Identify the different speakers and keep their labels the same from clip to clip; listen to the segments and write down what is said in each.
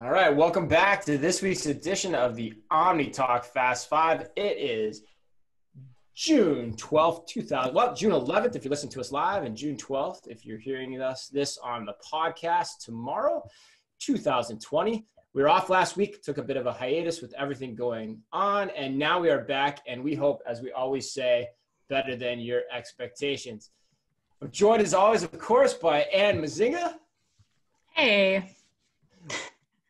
Speaker 1: All right, welcome back to this week's edition of the Omni Talk Fast Five. It is June 12th, 2000. Well, June 11th if you listen to us live, and June 12th if you're hearing us this on the podcast tomorrow, 2020. We were off last week, took a bit of a hiatus with everything going on, and now we are back, and we hope, as we always say, better than your expectations. I'm joined as always, of course, by Anne Mezzenga.
Speaker 2: Hey.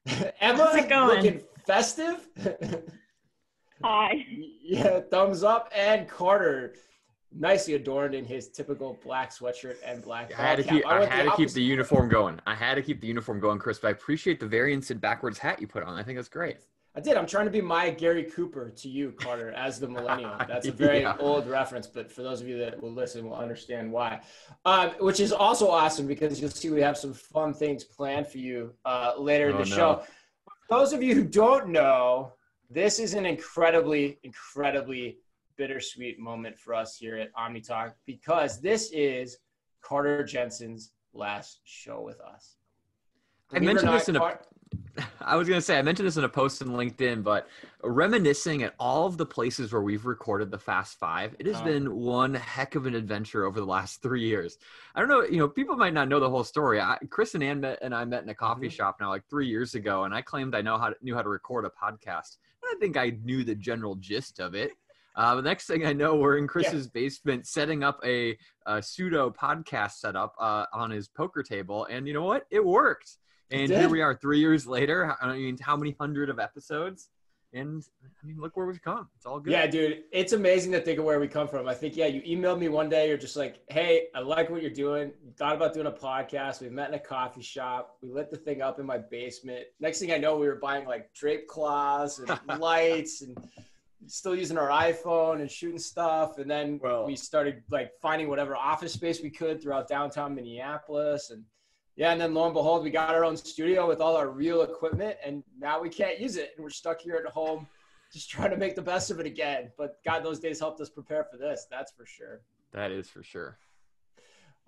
Speaker 1: Emma,
Speaker 2: How's it going?
Speaker 1: looking festive.
Speaker 3: Hi.
Speaker 1: yeah, thumbs up. And Carter, nicely adorned in his typical black sweatshirt and black.
Speaker 4: I had to keep.
Speaker 1: cap.
Speaker 4: I had to keep the uniform going. I had to keep the uniform going, Chris. But I appreciate the variance in backwards hat you put on. I think that's great.
Speaker 1: I did. I'm trying to be my Gary Cooper to you, Carter, as the millennial. That's a very
Speaker 4: Yeah.
Speaker 1: old reference, but for those of you that will listen, will understand why. Um, which is also awesome because you'll see we have some fun things planned for you uh, later in
Speaker 4: Oh,
Speaker 1: the
Speaker 4: no.
Speaker 1: show. For those of you who don't know, this is an incredibly, incredibly bittersweet moment for us here at Omni Talk because this is Carter Jensen's last show with us.
Speaker 4: I
Speaker 1: Believe or
Speaker 4: mentioned
Speaker 1: not,
Speaker 4: this in a-
Speaker 1: Car-
Speaker 4: I was gonna say I mentioned this in a post in LinkedIn, but reminiscing at all of the places where we've recorded the Fast Five, it has been one heck of an adventure over the last three years. I don't know, you know, people might not know the whole story. I, Chris and Anne met, and I met in a coffee
Speaker 1: Mhm.
Speaker 4: shop now like three years ago, and I claimed I know how to, knew how to record a podcast. I think I knew the general gist of it. Uh, the next thing I know, we're in Chris's basement setting up a, a pseudo podcast setup uh, on his poker table, and you know what? It worked. And here we are, three years later. I mean, how many hundred of episodes? And I mean, look where we've come. It's all good.
Speaker 1: Yeah, dude, it's amazing to think of where we come from. I think, yeah, you emailed me one day. You're just like, hey, I like what you're doing. Thought about doing a podcast. We met in a coffee shop. We lit the thing up in my basement. Next thing I know, we were buying like drape cloths and lights and still using our iPhone and shooting stuff. And then
Speaker 4: Well-
Speaker 1: we started like finding whatever office space we could throughout downtown Minneapolis. And yeah, and then lo and behold, we got our own studio with all our real equipment, and now we can't use it, and we're stuck here at home, just trying to make the best of it again. But God, those days helped us prepare for this. That's for sure.
Speaker 4: That is for sure.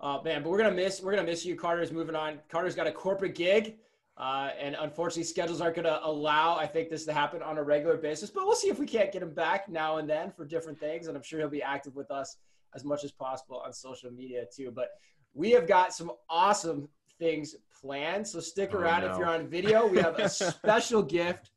Speaker 1: Uh, man, but we're gonna miss we're gonna miss you. Carter's moving on. Carter's got a corporate gig, uh, and unfortunately, schedules aren't gonna allow I think this to happen on a regular basis. But we'll see if we can't get him back now and then for different things, and I'm sure he'll be active with us as much as possible on social media too. But we have got some awesome things planned, so stick
Speaker 4: Oh,
Speaker 1: around if you're on video. We have a special gift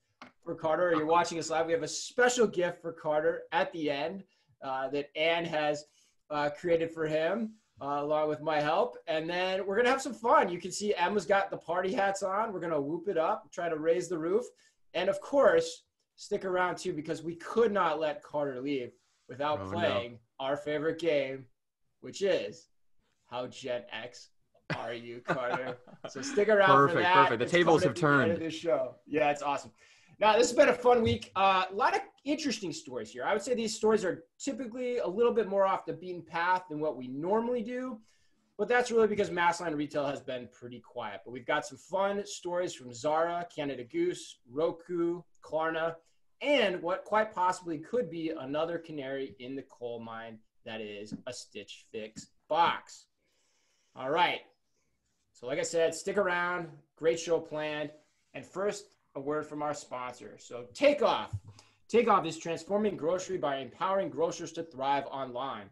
Speaker 1: for Carter. Or you're watching us live. We have a special gift for Carter at the end uh, that Anne has uh, created for him uh, along with my help. And then we're going to have some fun. You can see Emma's got the party hats on. We're going to whoop it up, try to raise the roof. And of course, stick around too because we could not let Carter leave without
Speaker 4: Oh, no.
Speaker 1: playing our favorite game, which is How Gen X Are You, Carter? so stick around for
Speaker 4: Perfect,
Speaker 1: that.
Speaker 4: perfect. The
Speaker 1: It's
Speaker 4: tables have
Speaker 1: at the
Speaker 4: turned.
Speaker 1: this show. Yeah, it's awesome. Now, this has been a fun week. Uh, a lot of interesting stories here. I would say these stories are typically a little bit more off the beaten path than what we normally do, but that's really because Massline retail has been pretty quiet. But we've got some fun stories from Zara, Canada Goose, Roku, Klarna, and what quite possibly could be another canary in the coal mine that is a Stitch Fix box. All right. So, like I said, stick around. Great show planned. And first, a word from our sponsor. So, Takeoff. Takeoff is transforming grocery by empowering grocers to thrive online.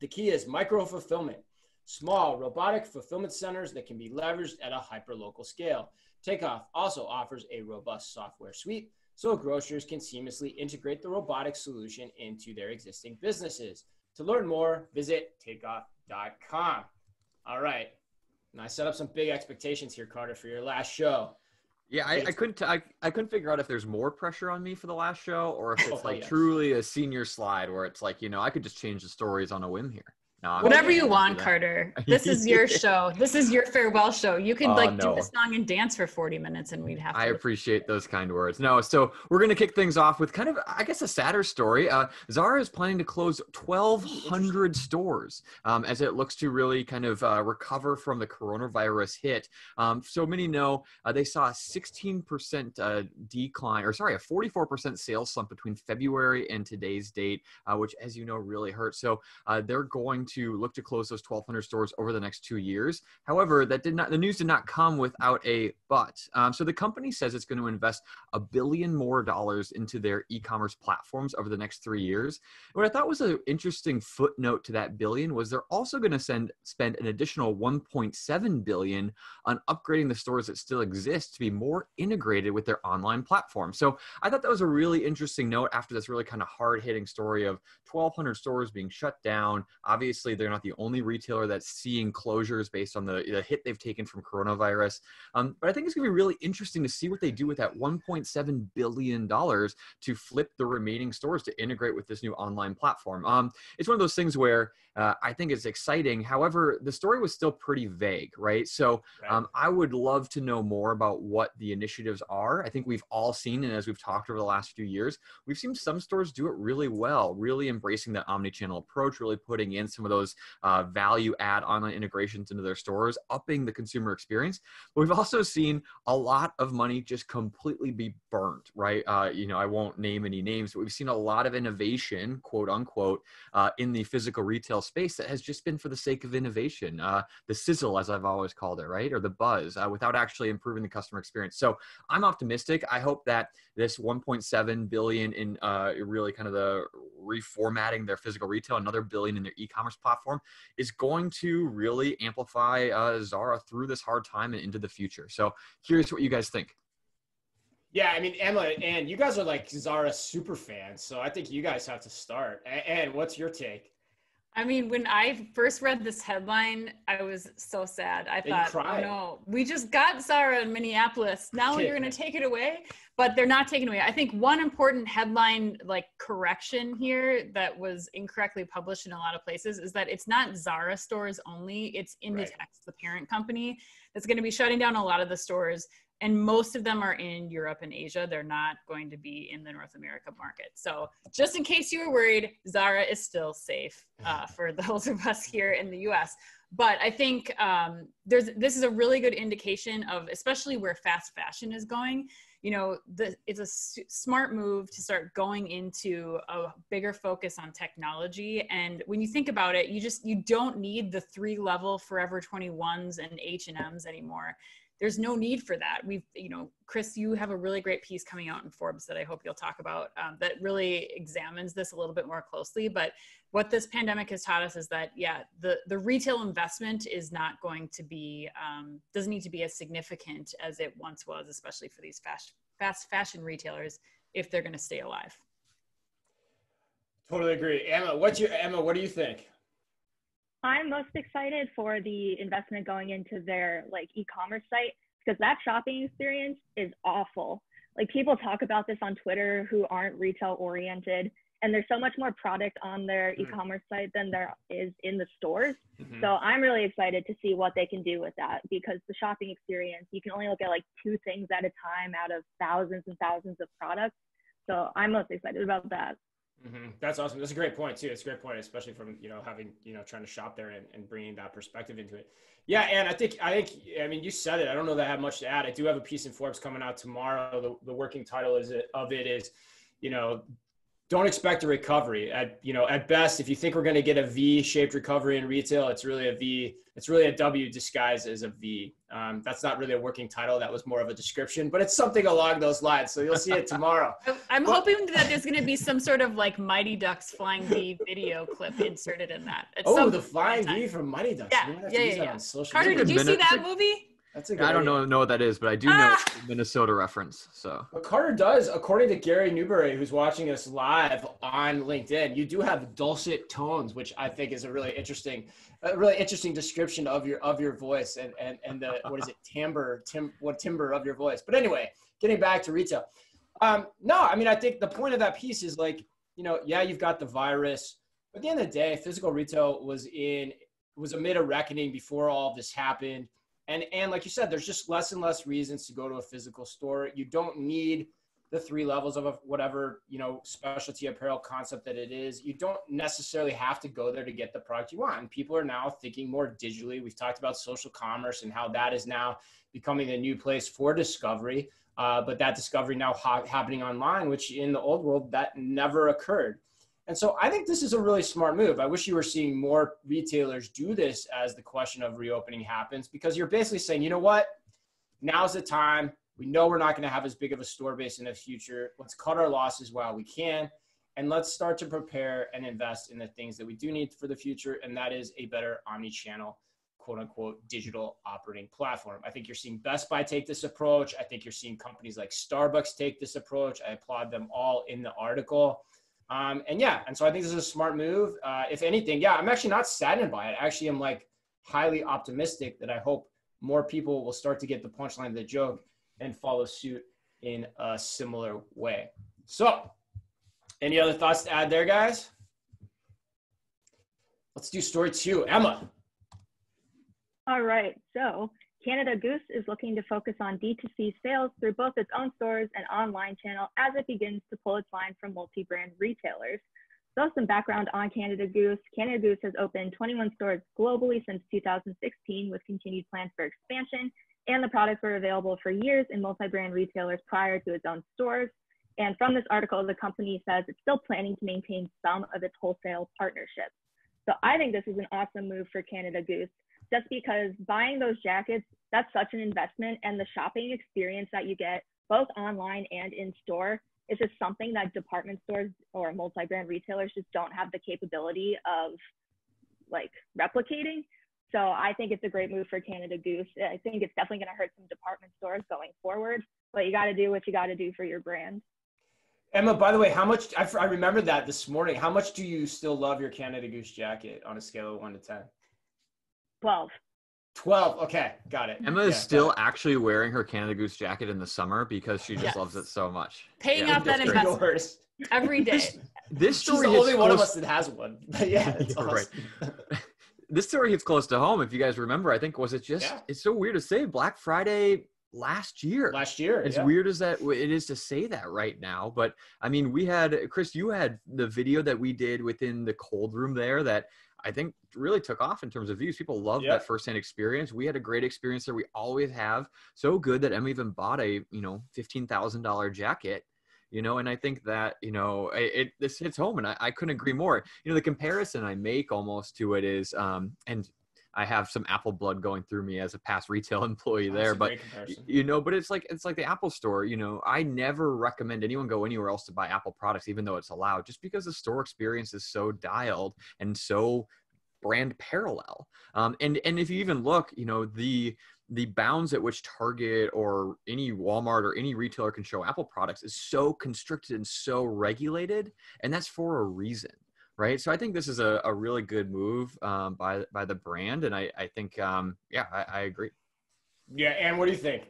Speaker 1: The key is micro fulfillment, small robotic fulfillment centers that can be leveraged at a hyperlocal scale. Takeoff also offers a robust software suite so grocers can seamlessly integrate the robotic solution into their existing businesses. To learn more, visit takeoff.com. All right. And I set up some big expectations here, Carter, for your last show.
Speaker 4: Yeah, I, I couldn't. I, I couldn't figure out if there's more pressure on me for the last show, or if it's
Speaker 1: Oh,
Speaker 4: like
Speaker 1: yes.
Speaker 4: truly a senior slide where it's like you know I could just change the stories on a whim here. No,
Speaker 2: Whatever you want. Carter. This is your show. This is your farewell show. You could
Speaker 4: Oh,
Speaker 2: like do the song and dance for 40 minutes and we'd have to.
Speaker 4: I appreciate those kind words. No, so we're going to kick things off with kind of, I guess, a sadder story. Uh, Zara is planning to close 1,200 stores um, as it looks to really kind of uh, recover from the coronavirus hit. Um, so many know uh, they saw a 16% uh, decline, or sorry, a 44% sales slump between February and today's date, uh, which, as you know, really hurt. So uh, they're going to look to close those 1,200 stores over the next two years. However, that did not the news did not come without a but. Um, so the company says it's going to invest a billion more dollars into their e-commerce platforms over the next three years. What I thought was an interesting footnote to that billion was they're also going to send spend an additional 1.7 billion on upgrading the stores that still exist to be more integrated with their online platform. So I thought that was a really interesting note after this really kind of hard hitting story of 1,200 stores being shut down. Obviously, they're not the only retailer that's seeing closures based on the, the hit they've taken from coronavirus. Um, but I think it's going to be really interesting to see what they do with that 1.7 billion dollars to flip the remaining stores to integrate with this new online platform. Um, it's one of those things where uh, I think it's exciting. However, the story was still pretty vague, right? So um, I would love to know more about what the initiatives are. I think we've all seen, and as we've talked over the last few years, we've seen some stores do it really well, really embracing that omni-channel approach, really putting in some of those uh, value add online integrations into their stores, upping the consumer experience. But we've also seen a lot of money just completely be burnt, right? Uh, you know, I won't name any names, but we've seen a lot of innovation, quote unquote, uh, in the physical retail space that has just been for the sake of innovation. Uh, the sizzle, as I've always called it, right? Or the buzz uh, without actually improving the customer experience. So I'm optimistic. I hope that this 1.7 billion in uh, really kind of the reformatting their physical retail, another billion in their e-commerce platform is going to really amplify uh, Zara through this hard time and into the future. So curious what you guys think.
Speaker 1: Yeah, I mean Emma, and you guys are like Zara super fans, so I think you guys have to start. And what's your take?
Speaker 2: I mean, when I first read this headline, I was so sad. I thought, oh no, we just got Zara in Minneapolis. Now you're going to take it away, but they're not taking away. I think one important headline, like correction here, that was incorrectly published in a lot of places is that it's not Zara stores only. It's Inditex, right. the parent company, that's going to be shutting down a lot of the stores and most of them are in Europe and Asia. They're not going to be in the North America market. So just in case you were worried, Zara is still safe uh, for those of us here in the U.S. But I think um, there's this is a really good indication of, especially where fast fashion is going. You know, the, it's a smart move to start going into a bigger focus on technology. And when you think about it, you just you don't need the three level Forever 21s and H and M's anymore there's no need for that. We've, you know, Chris, you have a really great piece coming out in Forbes that I hope you'll talk about um, that really examines this a little bit more closely. But what this pandemic has taught us is that, yeah, the, the retail investment is not going to be, um, doesn't need to be as significant as it once was, especially for these fast, fast fashion retailers if they're going to stay alive.
Speaker 1: Totally agree. Emma, what's your, Emma, what do you think?
Speaker 3: I'm most excited for the investment going into their like e-commerce site because that shopping experience is awful. Like people talk about this on Twitter who aren't retail oriented and there's so much more product on their mm-hmm. e-commerce site than there is in the stores. Mm-hmm. So I'm really excited to see what they can do with that because the shopping experience, you can only look at like two things at a time out of thousands and thousands of products. So I'm most excited about that.
Speaker 1: Mm-hmm. That's awesome. That's a great point too. It's a great point, especially from you know having you know trying to shop there and, and bringing that perspective into it. Yeah, and I think I think I mean you said it. I don't know that I have much to add. I do have a piece in Forbes coming out tomorrow. The, the working title is of it is, you know, don't expect a recovery. At you know, at best, if you think we're going to get a V-shaped recovery in retail, it's really a V. It's really a W disguised as a V. Um, that's not really a working title. That was more of a description, but it's something along those lines. So you'll see it tomorrow.
Speaker 2: I'm but, hoping that there's going to be some sort of like Mighty Ducks flying V video clip inserted in that.
Speaker 1: oh, the flying V from Mighty Ducks.
Speaker 2: Yeah, yeah, yeah. yeah. Carter, did you see that movie?
Speaker 4: That's a good I don't know, know what that is, but I do know ah! Minnesota reference. So
Speaker 1: what Carter does, according to Gary Newberry, who's watching us live on LinkedIn, you do have dulcet tones, which I think is a really interesting, a really interesting description of your of your voice and and and the what is it timbre tim what timbre of your voice. But anyway, getting back to retail. Um, no, I mean I think the point of that piece is like you know yeah you've got the virus, but at the end of the day, physical retail was in was amid a reckoning before all this happened and and like you said there's just less and less reasons to go to a physical store. You don't need the three levels of whatever you know specialty apparel concept that it is. You don't necessarily have to go there to get the product you want. And people are now thinking more digitally. We've talked about social commerce and how that is now becoming a new place for discovery. Uh, but that discovery now ha- happening online which in the old world that never occurred And so I think this is a really smart move. I wish you were seeing more retailers do this as the question of reopening happens because you're basically saying, you know what? Now's the time. We know we're not going to have as big of a store base in the future. Let's cut our losses while we can. And let's start to prepare and invest in the things that we do need for the future. And that is a better omni channel, quote unquote, digital operating platform. I think you're seeing Best Buy take this approach. I think you're seeing companies like Starbucks take this approach. I applaud them all in the article. Um, and yeah, and so I think this is a smart move. Uh, if anything, yeah, I'm actually not saddened by it. Actually, I'm like highly optimistic that I hope more people will start to get the punchline of the joke and follow suit in a similar way. So, any other thoughts to add there, guys? Let's do story two. Emma.
Speaker 3: All right. So, Canada Goose is looking to focus on D2C sales through both its own stores and online channel as it begins to pull its line from multi brand retailers. So, some background on Canada Goose. Canada Goose has opened 21 stores globally since 2016 with continued plans for expansion, and the products were available for years in multi brand retailers prior to its own stores. And from this article, the company says it's still planning to maintain some of its wholesale partnerships. So, I think this is an awesome move for Canada Goose just because buying those jackets, that's such an investment. And the shopping experience that you get both online and in store is just something that department stores or multi brand retailers just don't have the capability of like replicating. So I think it's a great move for Canada Goose. I think it's definitely going to hurt some department stores going forward, but you got to do what you got to do for your brand.
Speaker 1: Emma, by the way, how much I, I remember that this morning. How much do you still love your Canada Goose jacket on a scale of one to 10?
Speaker 3: 12.
Speaker 1: 12. Okay, got it.
Speaker 4: Emma is still actually wearing her Canada Goose jacket in the summer because she just yes. loves it so much.
Speaker 2: Paying yeah, off that investment every day.
Speaker 4: This, this story
Speaker 1: She's the only close... one of us that has one. But yeah, it's awesome. right.
Speaker 4: this story hits close to home. If you guys remember, I think was it just? Yeah. It's so weird to say Black Friday last year.
Speaker 1: Last year.
Speaker 4: As
Speaker 1: yeah.
Speaker 4: weird as that it is to say that right now, but I mean, we had Chris. You had the video that we did within the cold room there that I think really took off in terms of views. People love yep. that firsthand experience. We had a great experience there. We always have. So good that Emma even bought a you know fifteen thousand dollar jacket. You know, and I think that you know it, it this hits home, and I, I couldn't agree more. You know, the comparison I make almost to it is, um, and I have some Apple blood going through me as a past retail employee there, but you know, but it's like it's like the Apple store. You know, I never recommend anyone go anywhere else to buy Apple products, even though it's allowed, just because the store experience is so dialed and so brand parallel. Um, and and if you even look, you know, the the bounds at which Target or any Walmart or any retailer can show Apple products is so constricted and so regulated, and that's for a reason right? So I think this is a, a really good move um, by by the brand, and I I think um, yeah I, I agree.
Speaker 1: Yeah, and what do you think?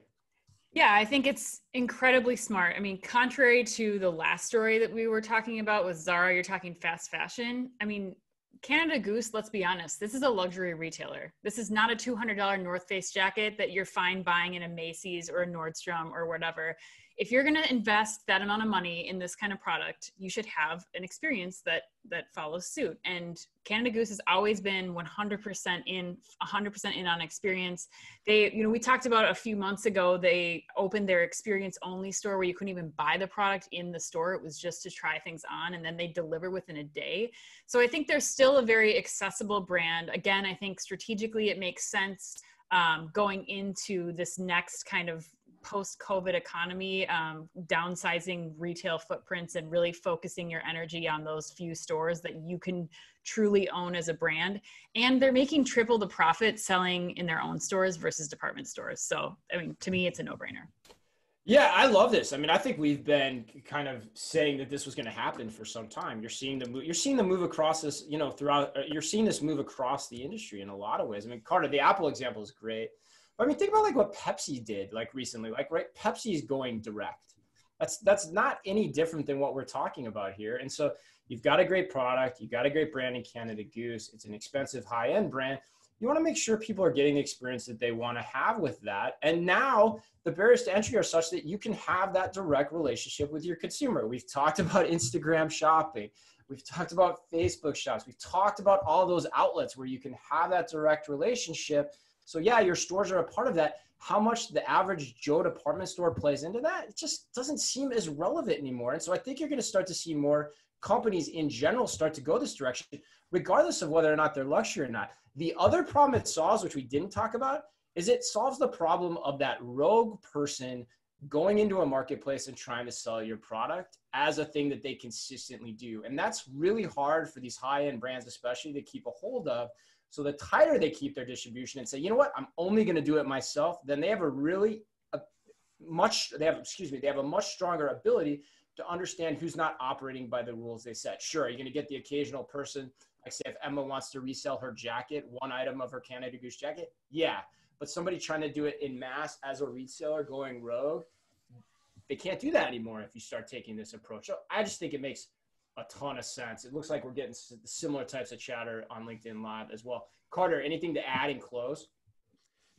Speaker 2: Yeah, I think it's incredibly smart. I mean, contrary to the last story that we were talking about with Zara, you're talking fast fashion. I mean, Canada Goose, let's be honest, this is a luxury retailer. This is not a $200 North Face jacket that you're fine buying in a Macy's or a Nordstrom or whatever if you're going to invest that amount of money in this kind of product, you should have an experience that that follows suit. And Canada Goose has always been 100% in 100% in on experience. They, you know, we talked about a few months ago. They opened their experience only store where you couldn't even buy the product in the store. It was just to try things on, and then they deliver within a day. So I think they're still a very accessible brand. Again, I think strategically it makes sense. Um, going into this next kind of post-COVID economy, um, downsizing retail footprints and really focusing your energy on those few stores that you can truly own as a brand. And they're making triple the profit selling in their own stores versus department stores. So, I mean, to me, it's a no-brainer.
Speaker 1: Yeah, I love this. I mean, I think we've been kind of saying that this was going to happen for some time. You're seeing the move. You're seeing the move across this. You know, throughout. Uh, you're seeing this move across the industry in a lot of ways. I mean, Carter, the Apple example is great. I mean, think about like what Pepsi did like recently. Like, right, Pepsi is going direct. That's that's not any different than what we're talking about here. And so you've got a great product, you've got a great brand in Canada Goose. It's an expensive high-end brand. You want to make sure people are getting the experience that they want to have with that. And now the barriers to entry are such that you can have that direct relationship with your consumer. We've talked about Instagram shopping. We've talked about Facebook shops. We've talked about all those outlets where you can have that direct relationship So yeah, your stores are a part of that. How much the average Joe department store plays into that, it just doesn't seem as relevant anymore. And so I think you're going to start to see more companies in general start to go this direction, regardless of whether or not they're luxury or not. The other problem it solves, which we didn't talk about, is it solves the problem of that rogue person going into a marketplace and trying to sell your product as a thing that they consistently do. And that's really hard for these high end brands, especially to keep a hold of. So the tighter they keep their distribution and say, you know what, I'm only going to do it myself, then they have a really a much, they have, excuse me, they have a much stronger ability to understand who's not operating by the rules they set. Sure, you're going to get the occasional person, like say if Emma wants to resell her jacket, one item of her Canada Goose jacket, yeah. But somebody trying to do it in mass as a reseller going rogue, they can't do that anymore if you start taking this approach. So I just think it makes a ton of sense. It looks like we're getting similar types of chatter on LinkedIn Live as well. Carter, anything to add and close?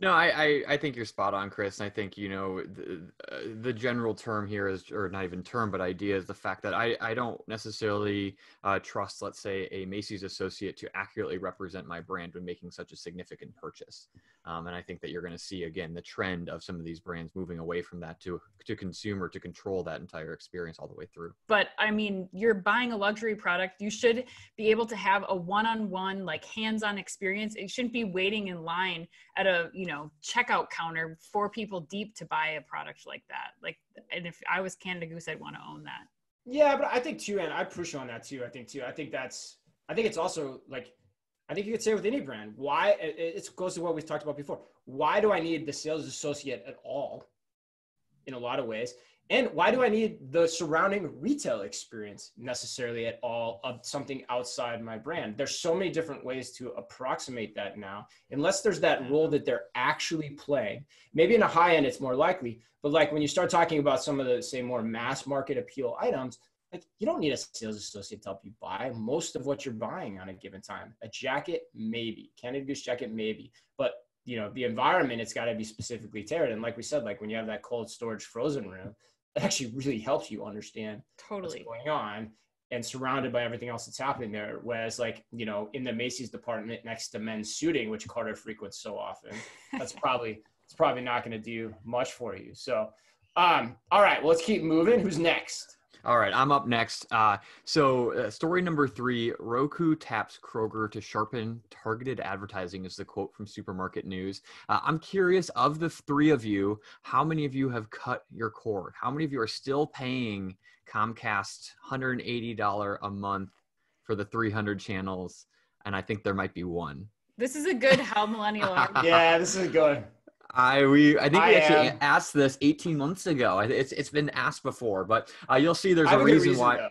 Speaker 4: No, I, I, I, think you're spot on, Chris. And I think, you know, the, uh, the general term here is, or not even term, but idea is the fact that I, I don't necessarily uh, trust, let's say, a Macy's associate to accurately represent my brand when making such a significant purchase. Um, and I think that you're going to see, again, the trend of some of these brands moving away from that to, to consumer to control that entire experience all the way through.
Speaker 2: But I mean, you're buying a luxury product. You should be able to have a one on one, like hands on experience. It shouldn't be waiting in line at a, you know, checkout counter four people deep to buy a product like that. Like, and if I was Canada Goose, I'd want to own that.
Speaker 1: Yeah, but I think too, and I push on that too. I think too. I think that's. I think it's also like. I think you could say with any brand, why it, it goes to what we've talked about before. Why do I need the sales associate at all? In a lot of ways, and why do I need the surrounding retail experience necessarily at all of something outside my brand? There's so many different ways to approximate that now. Unless there's that mm-hmm. role that they're actually playing. Maybe in a high end, it's more likely. But like when you start talking about some of the, say, more mass market appeal items, like you don't need a sales associate to help you buy most of what you're buying on a given time. A jacket, maybe. Canada Goose jacket, maybe. But you know, the environment, it's got to be specifically tailored. And like we said, like when you have that cold storage frozen room, it actually really helps you understand
Speaker 2: totally
Speaker 1: what's going on and surrounded by everything else that's happening there. Whereas, like, you know, in the Macy's department next to men's suiting, which Carter frequents so often, that's probably it's probably not going to do much for you. So, um, all right, well, let's keep moving. Who's next?
Speaker 4: All right, I'm up next. Uh, so, uh, story number three Roku taps Kroger to sharpen targeted advertising, is the quote from Supermarket News. Uh, I'm curious of the three of you, how many of you have cut your cord? How many of you are still paying Comcast $180 a month for the 300 channels? And I think there might be one.
Speaker 2: This is a good how millennial
Speaker 1: yeah, this is good.
Speaker 4: I we I think we I actually am. asked this 18 months ago. It's it's been asked before, but uh, you'll see there's a reason, reason, why. Though.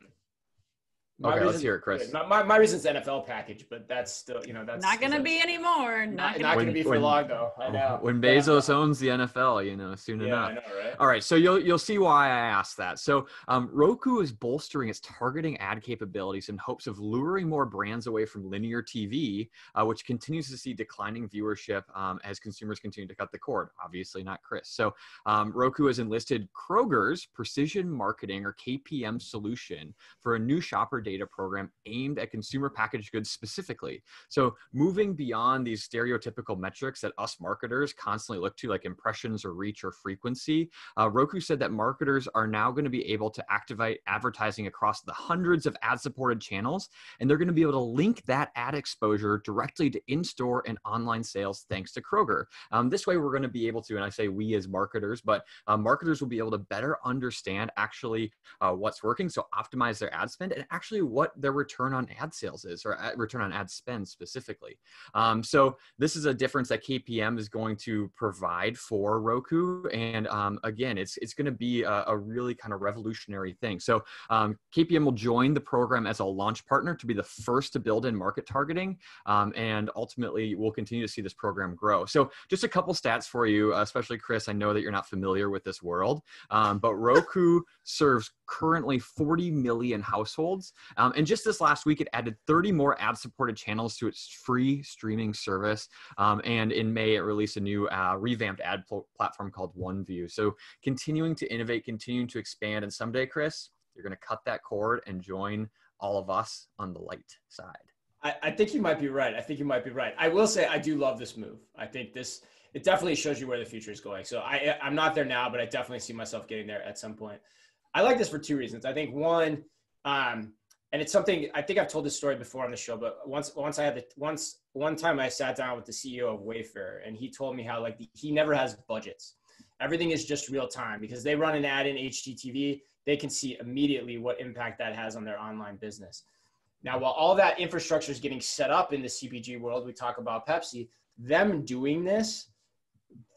Speaker 4: My okay, reason, let's hear it, Chris.
Speaker 1: My, my, my reason's NFL package, but that's still, you know, that's
Speaker 2: not going to be anymore.
Speaker 1: Not, not going to be for when, long, though. I know.
Speaker 4: When Bezos yeah. owns the NFL, you know, soon
Speaker 1: yeah,
Speaker 4: enough.
Speaker 1: I know, right?
Speaker 4: All right, so you'll you'll see why I asked that. So, um, Roku is bolstering its targeting ad capabilities in hopes of luring more brands away from linear TV, uh, which continues to see declining viewership um, as consumers continue to cut the cord. Obviously, not Chris. So, um, Roku has enlisted Kroger's Precision Marketing or KPM solution for a new shopper data program aimed at consumer packaged goods specifically. So moving beyond these stereotypical metrics that us marketers constantly look to, like impressions or reach or frequency, uh, Roku said that marketers are now going to be able to activate advertising across the hundreds of ad-supported channels, and they're going to be able to link that ad exposure directly to in-store and online sales thanks to Kroger. Um, this way, we're going to be able to, and I say we as marketers, but uh, marketers will be able to better understand actually uh, what's working, so optimize their ad spend and actually what their return on ad sales is or return on ad spend specifically. Um, so this is a difference that KPM is going to provide for Roku. And um, again, it's, it's going to be a, a, really kind of revolutionary thing. So um, KPM will join the program as a launch partner to be the first to build in market targeting. Um, and ultimately, we'll continue to see this program grow. So just a couple stats for you, especially Chris. I know that you're not familiar with this world, um, but Roku serves currently 40 million households. Um, and just this last week, it added 30 more ad supported channels to its free streaming service. Um, and in May, it released a new uh, revamped ad pl- platform called OneView. So continuing to innovate, continuing to expand. And someday, Chris, you're going to cut that cord and join all of us on the light side.
Speaker 1: I, I think you might be right. I think you might be right. I will say I do love this move. I think this it definitely shows you where the future is going. So I I'm not there now, but I definitely see myself getting there at some point. I like this for two reasons. I think one, um, and it's something I think I've told this story before on the show, but once once I had the once one time I sat down with the CEO of Wayfair and he told me how like the, he never has budgets. Everything is just real time because they run an ad in HGTV. They can see immediately what impact that has on their online business. Now, while all that infrastructure is getting set up in the CPG world, we talk about Pepsi, them doing this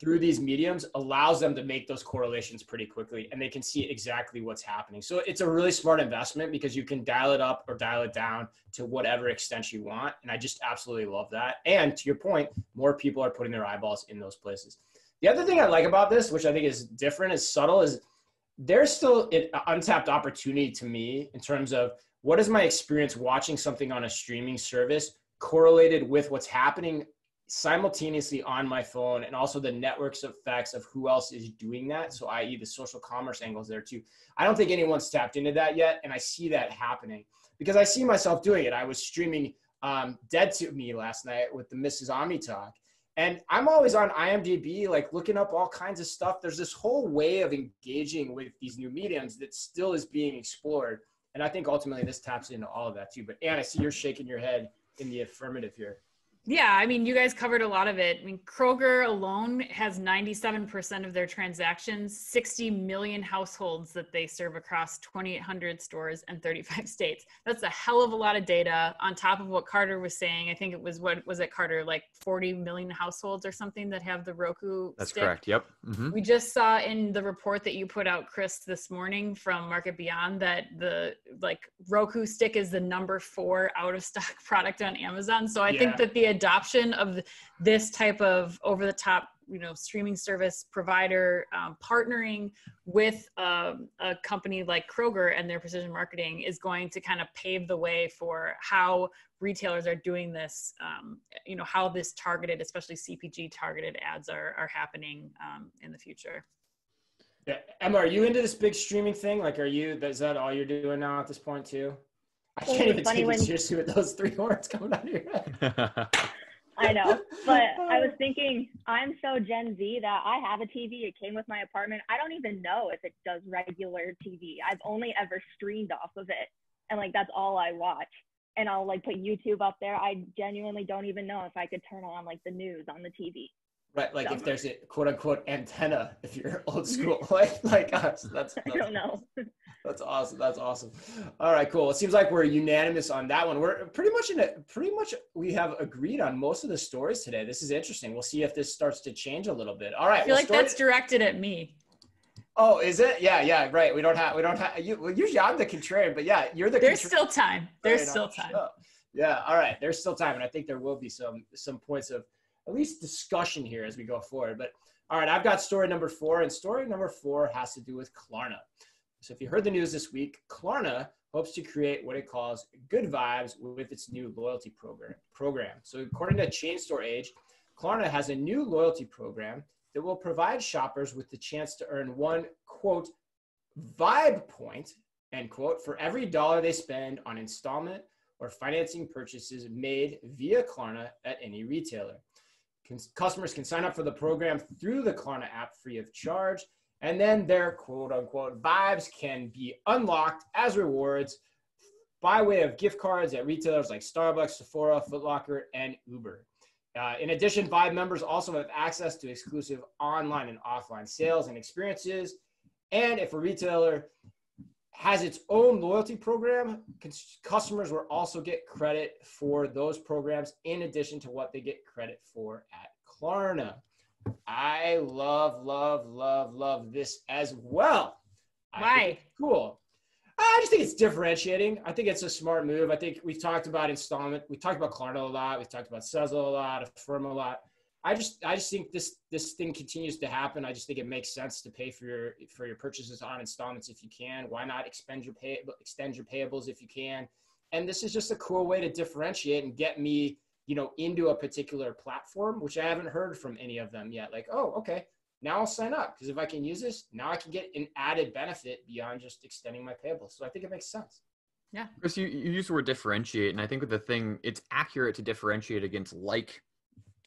Speaker 1: through these mediums allows them to make those correlations pretty quickly and they can see exactly what's happening. So it's a really smart investment because you can dial it up or dial it down to whatever extent you want. And I just absolutely love that. And to your point, more people are putting their eyeballs in those places. The other thing I like about this, which I think is different, is subtle, is there's still an untapped opportunity to me in terms of what is my experience watching something on a streaming service correlated with what's happening simultaneously on my phone and also the networks effects of who else is doing that. So i.e the social commerce angles there too. I don't think anyone's tapped into that yet and i see that happening because i see myself doing it. I was streaming um, dead to me last night with the mrs Omni Talk and i'm always on imdb like looking up all kinds of stuff. There's this whole way of engaging with these new mediums that still is being explored and i think ultimately this taps into all of that too. But anne i see you're shaking your head in the affirmative here
Speaker 2: yeah, I mean, you guys covered a lot of it. I mean, Kroger alone has 97% of their transactions, 60 million households that they serve across 2,800 stores and 35 states. That's a hell of a lot of data on top of what Carter was saying. I think it was, what was it, Carter, like 40 million households or something that have the Roku.
Speaker 4: That's
Speaker 2: stick.
Speaker 4: correct. Yep.
Speaker 2: Mm-hmm. We just saw in the report that you put out, Chris, this morning from Market Beyond that the like Roku stick is the number four out of stock product on Amazon. So I yeah. think that the adoption of this type of over the top you know streaming service provider um, partnering with um, a company like kroger and their precision marketing is going to kind of pave the way for how retailers are doing this um, you know how this targeted especially cpg targeted ads are, are happening um, in the future.
Speaker 1: Yeah emma are you into this big streaming thing? Like are you is that all you're doing now at this point too I can't even take you seriously with those three horns coming out of your head.
Speaker 3: I know, but I was thinking I'm so Gen Z that I have a TV. It came with my apartment. I don't even know if it does regular TV. I've only ever streamed off of it, and like that's all I watch. And I'll like put YouTube up there. I genuinely don't even know if I could turn on like the news on the TV.
Speaker 1: Right, like if there's a quote unquote antenna, if you're old school, like like us. That's, that's
Speaker 3: I don't know.
Speaker 1: That's awesome. That's awesome. All right, cool. It seems like we're unanimous on that one. We're pretty much in it. Pretty much we have agreed on most of the stories today. This is interesting. We'll see if this starts to change a little bit. All right.
Speaker 2: I feel well, like that's directed at me.
Speaker 1: Oh, is it? Yeah, yeah, right. We don't have, we don't have, you, well, usually I'm the contrarian, but yeah, you're the
Speaker 2: There's still time. There's right, still time.
Speaker 1: Yeah, all right. There's still time. And I think there will be some, some points of at least discussion here as we go forward. But all right, I've got story number four, and story number four has to do with Klarna. So if you heard the news this week, Klarna hopes to create what it calls good vibes with its new loyalty program. program. So according to Chain Store Age, Klarna has a new loyalty program that will provide shoppers with the chance to earn one quote vibe point end quote for every dollar they spend on installment or financing purchases made via Klarna at any retailer. Customers can sign up for the program through the Klarna app free of charge and then their quote unquote vibes can be unlocked as rewards by way of gift cards at retailers like Starbucks, Sephora, Footlocker, and Uber. Uh, in addition, Vibe members also have access to exclusive online and offline sales and experiences. And if a retailer has its own loyalty program, customers will also get credit for those programs in addition to what they get credit for at Klarna. I love, love, love, love this as well.
Speaker 2: Why?
Speaker 1: cool. I just think it's differentiating. I think it's a smart move. I think we've talked about installment. We talked about Klarna a lot. We've talked about Sezzle a lot, Affirm a lot. I just I just think this this thing continues to happen. I just think it makes sense to pay for your for your purchases on installments if you can. Why not expend your pay extend your payables if you can? And this is just a cool way to differentiate and get me you know, into a particular platform, which I haven't heard from any of them yet. Like, oh, okay, now I'll sign up because if I can use this, now I can get an added benefit beyond just extending my payables. So I think it makes sense.
Speaker 2: Yeah.
Speaker 4: Chris, you, you use the word differentiate, and I think with the thing, it's accurate to differentiate against like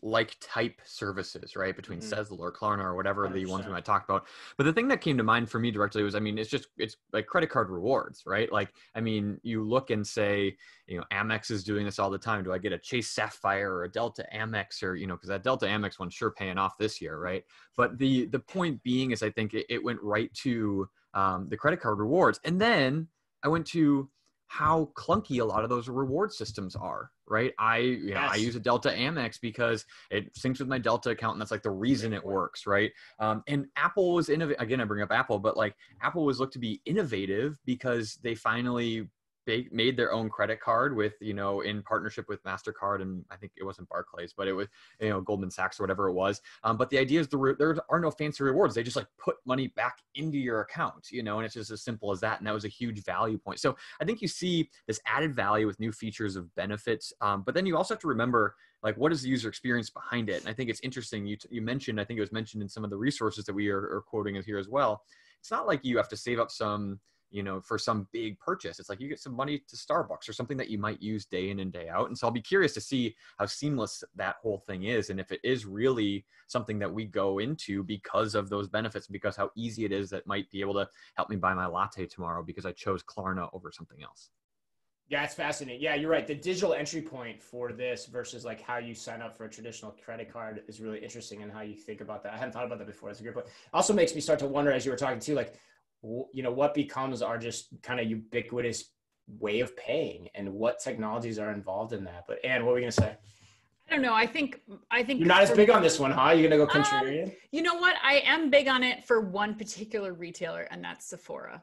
Speaker 4: like type services, right? Between mm or Klarna or whatever 100%. the ones we might talk about. But the thing that came to mind for me directly was, I mean, it's just it's like credit card rewards, right? Like, I mean, you look and say, you know, Amex is doing this all the time. Do I get a Chase Sapphire or a Delta Amex or you know, because that Delta Amex one's sure paying off this year, right? But the the point being is, I think it, it went right to um, the credit card rewards, and then I went to how clunky a lot of those reward systems are, right? I you know, yes. I use a Delta Amex because it syncs with my Delta account, and that's like the reason it works, right? Um, and Apple was innovative. Again, I bring up Apple, but like Apple was looked to be innovative because they finally made their own credit card with you know in partnership with mastercard and i think it wasn't barclays but it was you know goldman sachs or whatever it was. Um, but the idea is the re- there are no fancy rewards. They just like put money back into your account you know and it's just as simple as that and that was a huge value point. So i think you see this added value with new features of benefits um, but then you also have to remember like what is the user experience behind it? And i think it's interesting you, t- you mentioned i think it was mentioned in some of the resources that we are, are quoting here as well. It's not like you have to save up some you know, for some big purchase. It's like you get some money to Starbucks or something that you might use day in and day out. And so I'll be curious to see how seamless that whole thing is and if it is really something that we go into because of those benefits, because how easy it is that might be able to help me buy my latte tomorrow because I chose Klarna over something else.
Speaker 1: Yeah, it's fascinating. Yeah, you're right. The digital entry point for this versus like how you sign up for a traditional credit card is really interesting and how you think about that. I hadn't thought about that before. That's a good point. Also makes me start to wonder as you were talking too, like you know what becomes our just kind of ubiquitous way of paying and what technologies are involved in that but and what were we going to say
Speaker 2: I don't know. I think I think
Speaker 1: you're not as big on this one, huh? You're gonna go um, contrarian. Um,
Speaker 2: you know what? I am big on it for one particular retailer, and that's Sephora,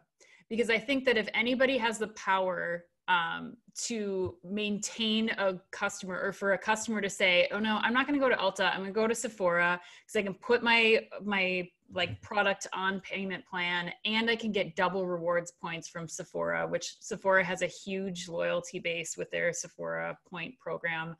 Speaker 2: because I think that if anybody has the power um, to maintain a customer or for a customer to say, oh no, I'm not going to go to Ulta. I'm going to go to Sephora because I can put my, my like product on payment plan and I can get double rewards points from Sephora, which Sephora has a huge loyalty base with their Sephora point program.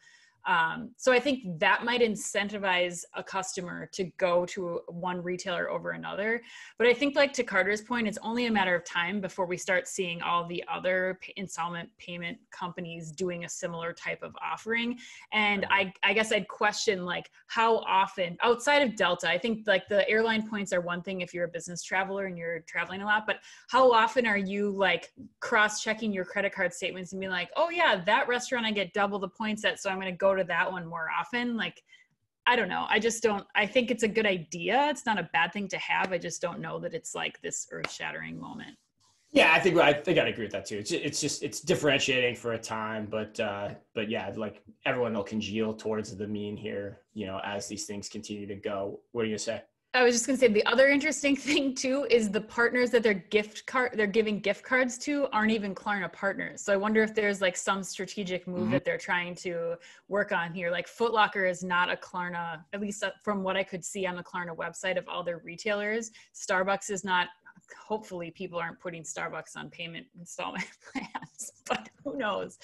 Speaker 2: Um, so I think that might incentivize a customer to go to one retailer over another. But I think, like to Carter's point, it's only a matter of time before we start seeing all the other installment payment companies doing a similar type of offering. And I, I guess I'd question like how often outside of Delta, I think like the airline points are one thing if you're a business traveler and you're traveling a lot, but how often are you like cross checking your credit card statements and being like, oh yeah, that restaurant I get double the points at, so I'm going to go to that one more often like i don't know. I just don't i think it's a good idea. It's not a bad thing to have. I just don't know that it's like this earth-shattering moment.
Speaker 1: Yeah i think i think i'd agree with that too. It's, it's just it's differentiating for a time but uh but yeah like everyone will congeal towards the mean here you know as these things continue to go. What do you say
Speaker 2: I was just going to say the other interesting thing too is the partners that they're gift card they're giving gift cards to aren't even Klarna partners. So I wonder if there's like some strategic move mm-hmm. that they're trying to work on here. Like Footlocker is not a Klarna, at least uh, from what I could see on the Klarna website of all their retailers. Starbucks is not hopefully people aren't putting Starbucks on payment installment plans, but who knows?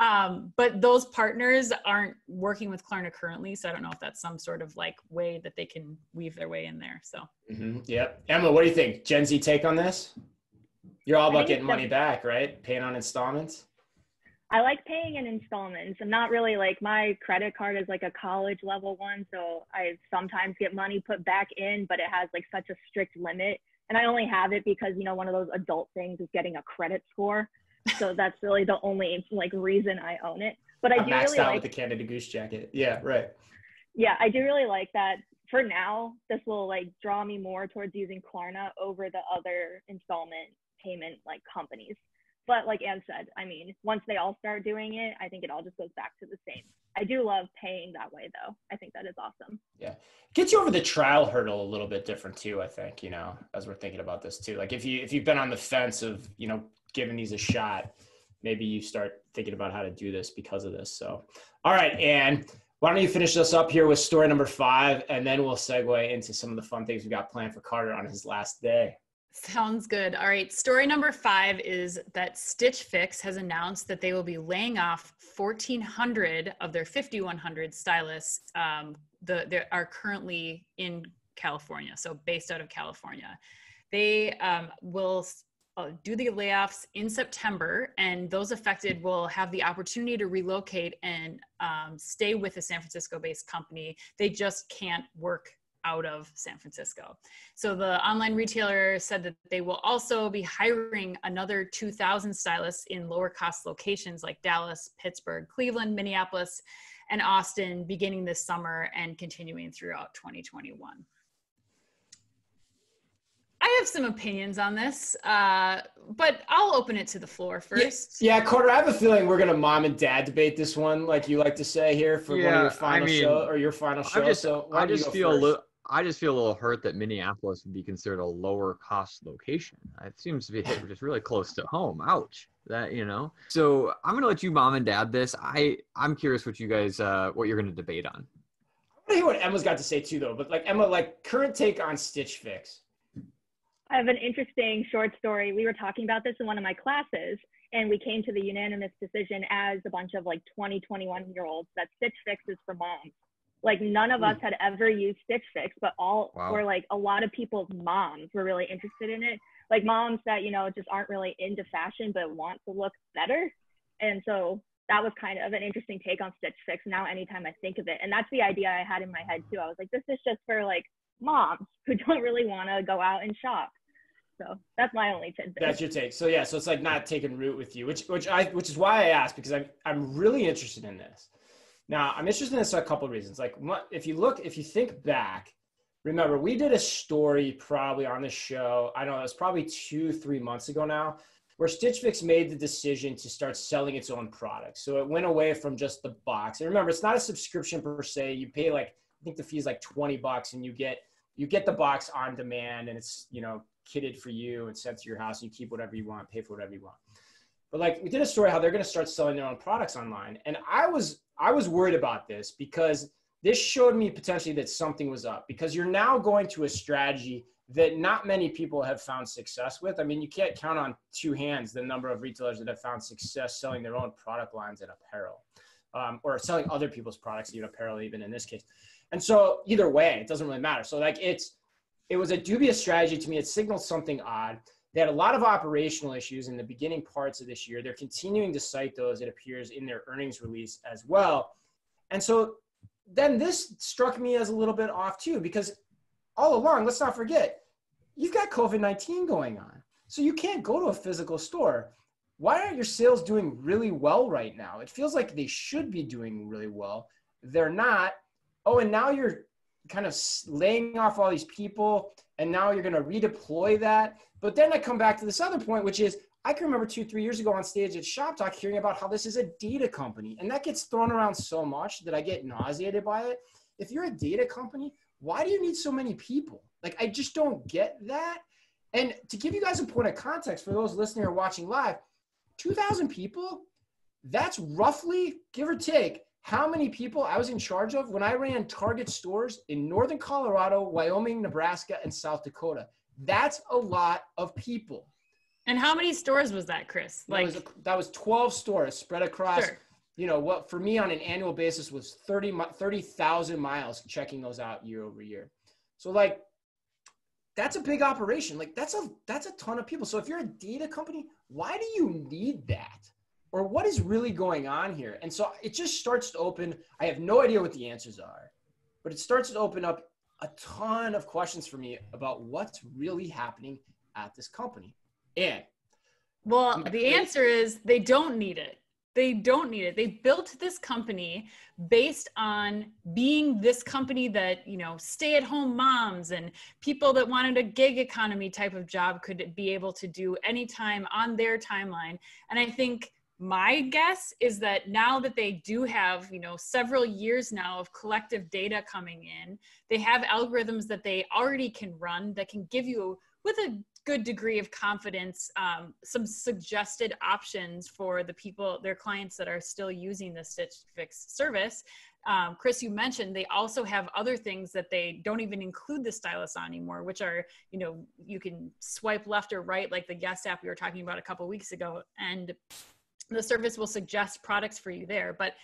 Speaker 2: Um, but those partners aren't working with Klarna currently, so I don't know if that's some sort of like way that they can weave their way in there. So,
Speaker 1: mm-hmm. yep. Emma, what do you think? Gen Z take on this? You're all about getting money back, right? Paying on installments.
Speaker 3: I like paying in installments. I'm not really like my credit card is like a college level one, so I sometimes get money put back in, but it has like such a strict limit and I only have it because you know one of those adult things is getting a credit score. So that's really the only like reason I own it. But I
Speaker 1: I'm
Speaker 3: do maxed
Speaker 1: really
Speaker 3: out
Speaker 1: like with the Canada Goose jacket. Yeah, right.
Speaker 3: Yeah, I do really like that. For now, this will like draw me more towards using Klarna over the other installment payment like companies. But like Anne said, I mean, once they all start doing it, I think it all just goes back to the same. I do love paying that way though. I think that is awesome.
Speaker 1: Yeah. Gets you over the trial hurdle a little bit different too, I think, you know, as we're thinking about this too. Like if you if you've been on the fence of, you know, giving these a shot, maybe you start thinking about how to do this because of this. So all right, and why don't you finish us up here with story number five and then we'll segue into some of the fun things we got planned for Carter on his last day.
Speaker 2: Sounds good. All right. Story number five is that Stitch Fix has announced that they will be laying off 1,400 of their 5,100 stylists um, the, that are currently in California, so based out of California. They um, will uh, do the layoffs in September, and those affected will have the opportunity to relocate and um, stay with a San Francisco based company. They just can't work out of San Francisco. So the online retailer said that they will also be hiring another 2,000 stylists in lower cost locations like Dallas, Pittsburgh, Cleveland, Minneapolis, and Austin beginning this summer and continuing throughout 2021. I have some opinions on this, uh, but I'll open it to the floor first.
Speaker 1: Yeah, yeah, Carter, I have a feeling we're gonna mom and dad debate this one, like you like to say here for yeah, one of your final I mean, show or your final show.
Speaker 4: I just,
Speaker 1: so
Speaker 4: I just feel a little. I just feel a little hurt that Minneapolis would be considered a lower cost location. It seems to be just really close to home. Ouch. That you know. So I'm gonna let you mom and dad this. I I'm curious what you guys uh what you're gonna debate on.
Speaker 1: I want to hear what Emma's got to say too, though. But like Emma, like current take on Stitch Fix.
Speaker 3: I have an interesting short story. We were talking about this in one of my classes, and we came to the unanimous decision as a bunch of like 20, 21 year olds that Stitch Fix is for moms. Like none of us hmm. had ever used Stitch Fix, but all wow. or like a lot of people's moms were really interested in it. Like moms that, you know, just aren't really into fashion but want to look better. And so that was kind of an interesting take on Stitch Fix. Now anytime I think of it, and that's the idea I had in my head too. I was like, this is just for like moms who don't really want to go out and shop. So that's my only tidbit.
Speaker 1: That's your take. So yeah, so it's like not taking root with you, which which I which is why I asked because I'm I'm really interested in this. Now, I'm interested in this for a couple of reasons. Like, if you look, if you think back, remember we did a story probably on the show. I don't know, it was probably two, three months ago now, where Stitch Fix made the decision to start selling its own products. So it went away from just the box. And remember, it's not a subscription per se. You pay like I think the fee is like 20 bucks, and you get you get the box on demand, and it's you know kitted for you and sent to your house. And you keep whatever you want, pay for whatever you want. But like we did a story how they're going to start selling their own products online, and I was I was worried about this because this showed me potentially that something was up because you're now going to a strategy that not many people have found success with. I mean, you can't count on two hands the number of retailers that have found success selling their own product lines and apparel, um, or selling other people's products, even apparel, even in this case. And so either way, it doesn't really matter. So like it's it was a dubious strategy to me. It signaled something odd. They had a lot of operational issues in the beginning parts of this year. They're continuing to cite those, it appears, in their earnings release as well. And so then this struck me as a little bit off too, because all along, let's not forget, you've got COVID 19 going on. So you can't go to a physical store. Why aren't your sales doing really well right now? It feels like they should be doing really well. They're not. Oh, and now you're kind of laying off all these people and now you're going to redeploy that. But then I come back to this other point, which is I can remember two, three years ago on stage at Shop Talk hearing about how this is a data company. And that gets thrown around so much that I get nauseated by it. If you're a data company, why do you need so many people? Like, I just don't get that. And to give you guys a point of context for those listening or watching live, 2,000 people, that's roughly, give or take, how many people I was in charge of when I ran Target stores in Northern Colorado, Wyoming, Nebraska, and South Dakota. That's a lot of people.
Speaker 2: And how many stores was that, Chris?
Speaker 1: Like that was, a, that was 12 stores spread across, sure. you know, what for me on an annual basis was 30 30,000 miles checking those out year over year. So like that's a big operation. Like that's a that's a ton of people. So if you're a data company, why do you need that? Or what is really going on here? And so it just starts to open. I have no idea what the answers are, but it starts to open up a ton of questions for me about what's really happening at this company. And
Speaker 2: well, the answer is they don't need it. They don't need it. They built this company based on being this company that, you know, stay at home moms and people that wanted a gig economy type of job could be able to do anytime on their timeline. And I think my guess is that now that they do have you know several years now of collective data coming in they have algorithms that they already can run that can give you with a good degree of confidence um, some suggested options for the people their clients that are still using the stitch fix service. Um, chris you mentioned they also have other things that they don't even include the stylus on anymore which are you know you can swipe left or right like the guest app we were talking about a couple weeks ago and the service will suggest products for you there. But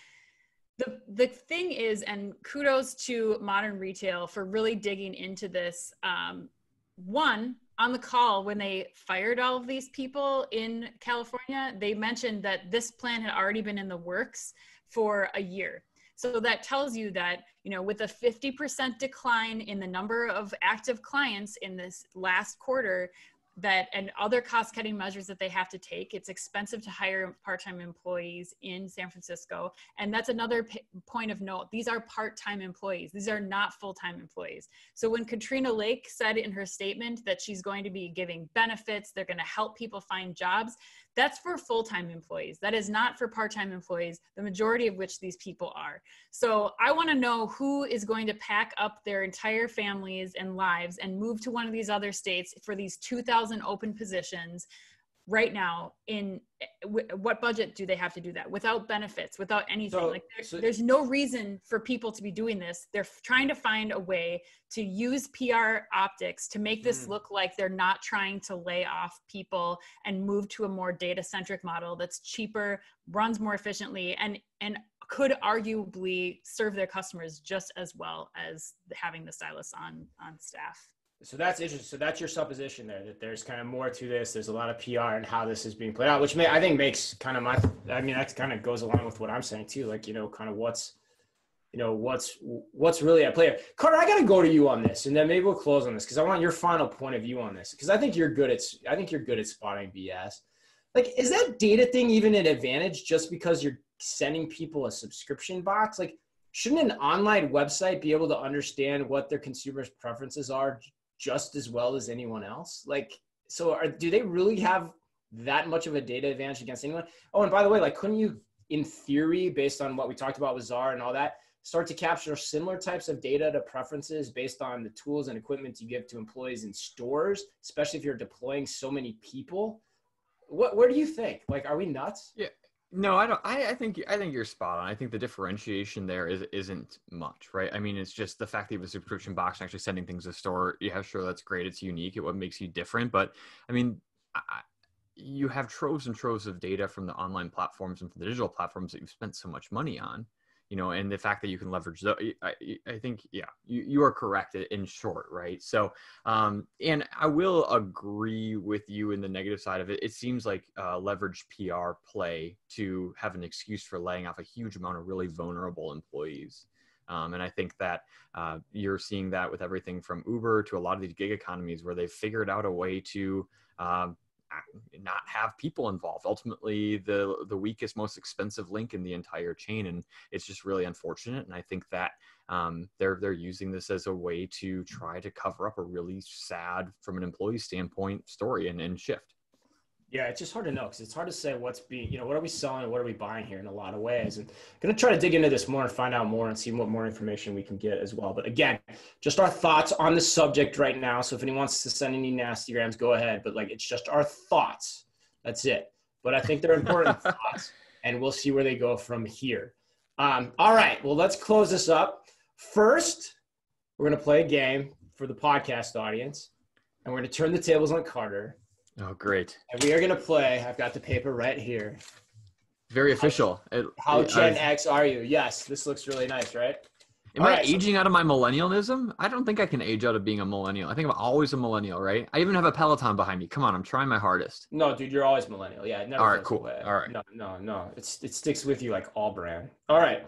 Speaker 2: the the thing is, and kudos to modern retail for really digging into this. Um, one, on the call when they fired all of these people in California, they mentioned that this plan had already been in the works for a year. So that tells you that, you know, with a 50% decline in the number of active clients in this last quarter, that and other cost cutting measures that they have to take. It's expensive to hire part-time employees in san francisco. And that's another p- point of note. These are part-time employees. These are not full-time employees. So when katrina lake said in her statement that she's going to be giving benefits they're going to help people find jobs that's for full-time employees. That is not for part-time employees, the majority of which these people are. So I want to know who is going to pack up their entire families and lives and move to one of these other states for these 2,000 open positions right now in what budget do they have to do that? Without benefits without anything so, like there's, so, there's no reason for people to be doing this. They're trying to find a way to use pr optics to make this mm. look like they're not trying to lay off people and move to a more data centric model that's cheaper runs more efficiently and and could arguably serve their customers just as well as having the stylists on on staff
Speaker 1: so that's interesting. So that's your supposition there that there's kind of more to this. There's a lot of PR and how this is being played out, which may I think makes kind of my. I mean, that kind of goes along with what I'm saying too. Like you know, kind of what's, you know, what's what's really at play. Carter, I got to go to you on this, and then maybe we'll close on this because I want your final point of view on this because I think you're good at. I think you're good at spotting BS. Like, is that data thing even an advantage just because you're sending people a subscription box? Like, shouldn't an online website be able to understand what their consumers' preferences are just as well as anyone else? Like, so are, do they really have that much of a data advantage against anyone? Oh, and by the way, like, couldn't you, in theory, based on what we talked about with Zara and all that, start to capture similar types of data to preferences based on the tools and equipment you give to employees in stores, especially if you're deploying so many people? What, what do you think? Like, are we nuts?
Speaker 4: Yeah, no, I don't. I, I think I think you're spot on. I think the differentiation there is isn't much, right? I mean, it's just the fact that you have a subscription box and actually sending things to store. Yeah, sure, that's great. It's unique. It what makes you different. But I mean, I, you have troves and troves of data from the online platforms and from the digital platforms that you've spent so much money on you know, and the fact that you can leverage the, I, I think, yeah, you, you are correct in short, right? So, um, and I will agree with you in the negative side of it. It seems like uh, leverage PR play to have an excuse for laying off a huge amount of really vulnerable employees. Um, and I think that uh, you're seeing that with everything from Uber to a lot of these gig economies where they've figured out a way to um, not have people involved. Ultimately the the weakest most expensive link in the entire chain and it's just really unfortunate and i think that um, they're they're using this as a way to try to cover up a really sad from an employee standpoint story and, and shift
Speaker 1: yeah, it's just hard to know because it's hard to say what's being, you know, what are we selling, what are we buying here in a lot of ways. And I'm going to try to dig into this more and find out more and see what more information we can get as well. But again, just our thoughts on the subject right now. So if anyone wants to send any nastygrams, go ahead. But like, it's just our thoughts. That's it. But I think they're important thoughts, and we'll see where they go from here. Um, all right. Well, let's close this up. First, we're going to play a game for the podcast audience, and we're going to turn the tables on Carter
Speaker 4: Oh, great.
Speaker 1: And we are going to play. I've got the paper right here.
Speaker 4: Very official. It,
Speaker 1: How Gen I've, X are you? Yes, this looks really nice, right?
Speaker 4: Am All I right, aging so, out of my millennialism? I don't think I can age out of being a millennial. I think I'm always a millennial, right? I even have a Peloton behind me. Come on, I'm trying my hardest.
Speaker 1: No, dude, you're always millennial. Yeah, never.
Speaker 4: All right, cool.
Speaker 1: Away.
Speaker 4: All right.
Speaker 1: No, no, no. It's it sticks with you like all brand. All right.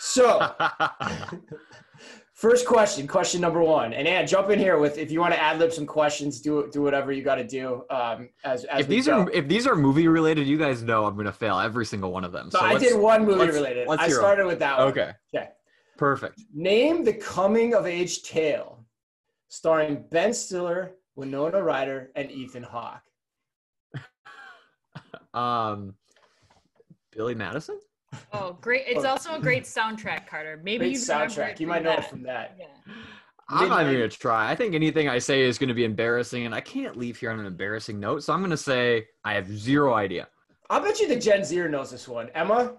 Speaker 1: So First question, question number one, and Ann, jump in here with if you want to ad lib some questions. Do do whatever you got to do. Um, as, as
Speaker 4: if these go. are if these are movie related, you guys know I'm gonna fail every single one of them.
Speaker 1: So, so I did one movie let's, related. Let's I started with that one.
Speaker 4: Okay.
Speaker 1: Okay.
Speaker 4: Perfect.
Speaker 1: Name the coming of age tale, starring Ben Stiller, Winona Ryder, and Ethan Hawke.
Speaker 4: um, Billy Madison.
Speaker 2: Oh, great! It's also a great soundtrack, Carter. Maybe
Speaker 1: great you soundtrack. You might know that. it from that. Yeah.
Speaker 4: I'm not even gonna try. I think anything I say is gonna be embarrassing, and I can't leave here on an embarrassing note. So I'm gonna say I have zero idea.
Speaker 1: I'll bet you the Gen Zer knows this one. Emma.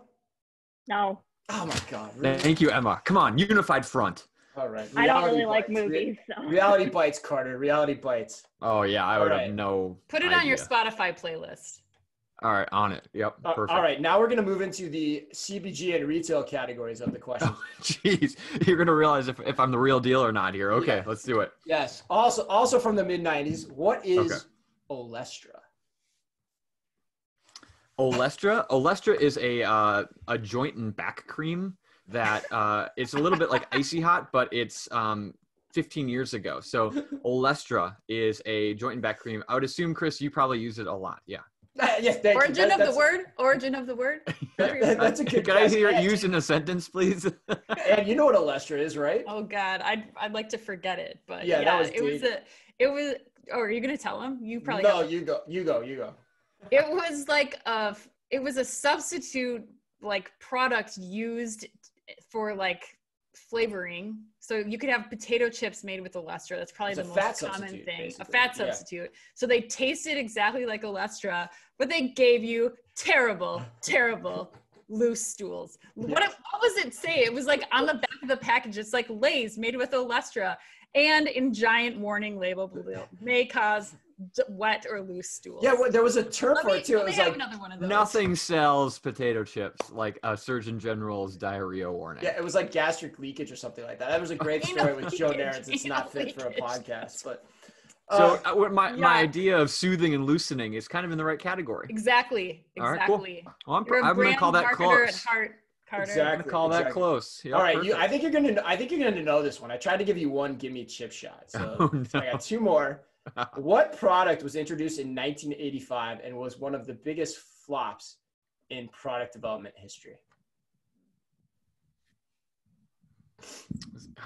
Speaker 3: No.
Speaker 1: Oh my God. Really?
Speaker 4: Thank you, Emma. Come on, unified front.
Speaker 1: All right.
Speaker 3: Reality I don't really bites. like movies. So.
Speaker 1: Reality bites, Carter. Reality bites.
Speaker 4: Oh yeah, I would right. have no.
Speaker 2: Put it
Speaker 4: idea.
Speaker 2: on your Spotify playlist.
Speaker 4: All right, on it. Yep.
Speaker 1: Uh, perfect. all right, now we're gonna move into the CPG and retail categories of the question.
Speaker 4: Jeez, you're gonna realize if, if I'm the real deal or not here. Okay, yeah. let's do it.
Speaker 1: Yes. Also, also from the mid '90s, what is okay. Olestra?
Speaker 4: Olestra. Olestra is a uh, a joint and back cream that uh, it's a little bit like icy hot, but it's um, 15 years ago. So Olestra is a joint and back cream. I would assume, Chris, you probably use it a lot. Yeah.
Speaker 1: yes,
Speaker 2: Origin that, of the word. Origin of the word.
Speaker 4: that's a good. Can I hear it used in a sentence, please?
Speaker 1: and you know what Olestra is, right?
Speaker 2: Oh God, I'd I'd like to forget it, but yeah, yeah was it was a it was. Oh, are you gonna tell him? You probably.
Speaker 1: No, you go. You go. You go.
Speaker 2: It was like a. It was a substitute like product used for like flavoring. So you could have potato chips made with Olestra. That's probably it's the most common thing. Basically. A fat substitute. Yeah. So they tasted exactly like Olestra, but they gave you terrible, terrible loose stools. What, what was it say? It was like on the back of the package. It's like Lay's made with Olestra. And in giant warning label may cause wet or loose stools.
Speaker 1: Yeah, well, there was a term for it too. It was like
Speaker 4: nothing sells potato chips like a Surgeon General's diarrhea warning.
Speaker 1: Yeah, it was like gastric leakage or something like that. That was a great story with Joe Nairns. It's not fit leakage. for a podcast, but.
Speaker 4: So uh, my, yeah. my idea of soothing and loosening is kind of in the right category.
Speaker 2: Exactly. Exactly. All right, cool.
Speaker 4: Well, I'm, I'm going to call that close.
Speaker 2: At heart. Carter.
Speaker 4: Exactly. Call that close.
Speaker 1: Yep, All right, you, I think you're gonna. I think you're gonna know this one. I tried to give you one. Give me chip shot. So, oh, no. so I got two more what product was introduced in 1985 and was one of the biggest flops in product development history?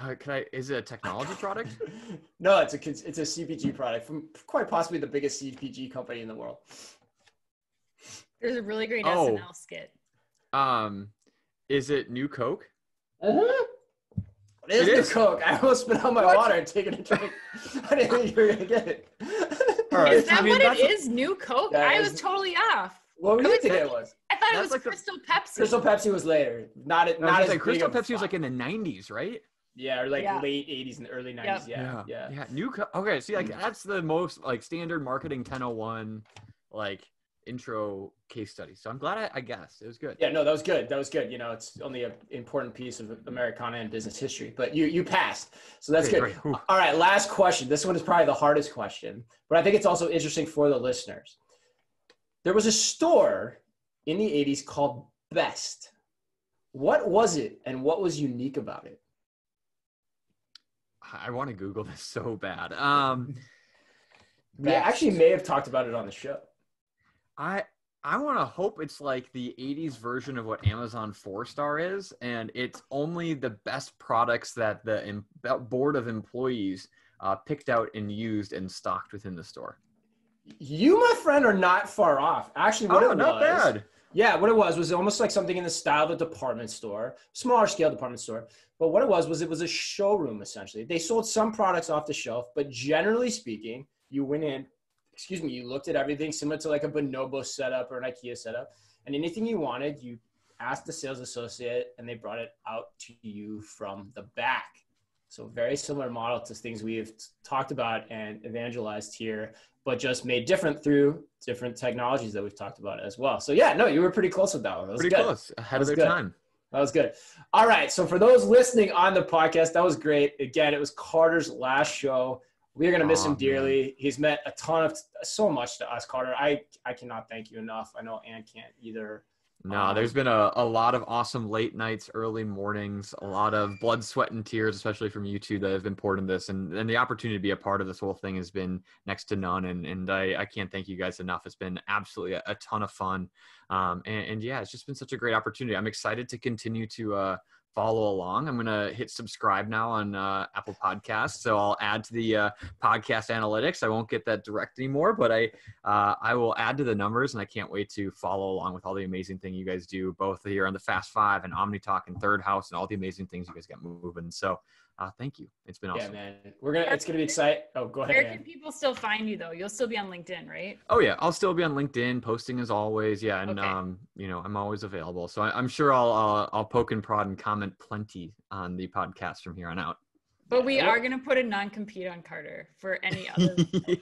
Speaker 4: Uh, can I? Is it a technology product?
Speaker 1: no, it's a it's a CPG product from quite possibly the biggest CPG company in the world.
Speaker 2: There's a really great oh. SNL skit.
Speaker 4: Um, is it New Coke?
Speaker 1: Uh-huh. It is, it is. Coke. I almost spit out my what? water and taken a drink. I didn't think you were gonna get it.
Speaker 2: Is that I mean, what it is? New Coke? Yeah, I was totally off.
Speaker 1: What were you thinking it was?
Speaker 2: I thought it was like Crystal the, Pepsi.
Speaker 1: Crystal Pepsi was later. Not no, not as
Speaker 4: like Crystal Pepsi was like in the '90s, right?
Speaker 1: Yeah, or like yeah. late '80s and early '90s. Yep. Yeah, yeah,
Speaker 4: yeah, yeah. New Coke. Okay, see, like that's the most like standard marketing 1001. Like intro case study. So I'm glad I, I guessed. It was good.
Speaker 1: Yeah, no, that was good. That was good. You know, it's only an important piece of Americana and business history, but you you passed. So that's okay, good. All right, last question. This one is probably the hardest question, but I think it's also interesting for the listeners. There was a store in the 80s called Best. What was it and what was unique about it?
Speaker 4: I want to Google this so bad. Um,
Speaker 1: yeah, actually may have talked about it on the show.
Speaker 4: I I want to hope it's like the 80s version of what Amazon 4-star is and it's only the best products that the em- board of employees uh, picked out and used and stocked within the store.
Speaker 1: You, my friend, are not far off. Actually, what oh, it not was, bad. Yeah, what it was was almost like something in the style of a department store, smaller scale department store. But what it was was it was a showroom essentially. They sold some products off the shelf, but generally speaking, you went in, excuse me, you looked at everything similar to like a Bonobo setup or an IKEA setup, and anything you wanted, you asked the sales associate, and they brought it out to you from the back. So very similar model to things we've talked about and evangelized here, but just made different through different technologies that we've talked about as well. So yeah, no, you were pretty close with that one. That was
Speaker 4: pretty
Speaker 1: good.
Speaker 4: close, ahead of their good. time.
Speaker 1: That was good. All right. So for those listening on the podcast, that was great. Again, it was Carter's last show. We're gonna miss oh, him dearly. Man. He's meant a ton of so much to us, Carter. I I cannot thank you enough. I know Ann can't either.
Speaker 4: No, um, there's been a, a lot of awesome late nights, early mornings, a lot of blood, sweat, and tears, especially from you two that have been poured in this. And, and the opportunity to be a part of this whole thing has been next to none. And, and I, I can't thank you guys enough. It's been absolutely a, a ton of fun. Um, and, and, yeah, it's just been such a great opportunity. I'm excited to continue to uh, follow along. I'm going to hit subscribe now on uh, Apple Podcasts, so I'll add to the uh, podcast analytics. I won't get that direct anymore, but I uh, I will add to the numbers, and I can't wait to follow along with all the amazing thing you guys do, both here on the Fast Five and Omni Talk and Third House, and all the amazing things you guys got moving. So uh, thank you. It's been awesome.
Speaker 1: Yeah, man. We're gonna. It's gonna be exciting. Oh, go ahead.
Speaker 2: Where can people still find you though? You'll still be on LinkedIn, right?
Speaker 4: Oh yeah, I'll still be on LinkedIn, posting as always. Yeah, and okay. um, you know, I'm always available. So I, am sure I'll uh, I'll poke and prod and comment plenty on the podcast from here on out.
Speaker 2: But we are going to put a non-compete on Carter for any other yeah.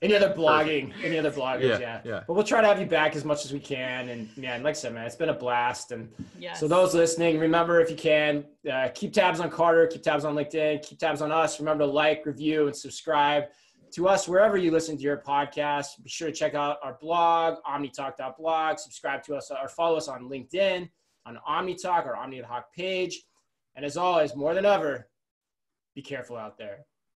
Speaker 1: any other blogging, any other bloggers. Yeah, yeah, yeah. But we'll try to have you back as much as we can. And yeah, and like I said, man, it's been a blast. And yes. so those listening, remember if you can, uh, keep tabs on Carter, keep tabs on LinkedIn, keep tabs on us. Remember to like, review, and subscribe to us wherever you listen to your podcast. Be sure to check out our blog, OmniTalk.blog. Subscribe to us or follow us on LinkedIn, on OmniTalk, our Omni Talk page. And as always, more than ever, be careful out there.